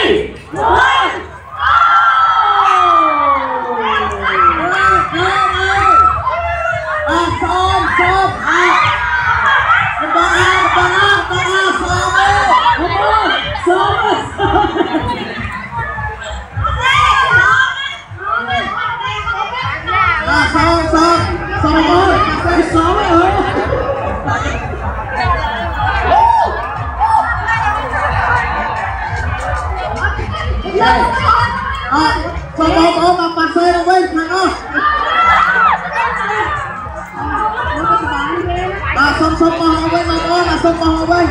three, one. à xôm xôm à con con a con a con a xôm đi Come on, à cho ơi ơi mà mà xe đâu quên thằng ơi à xong xong mà họ quên mà ơi mà xôm mà quên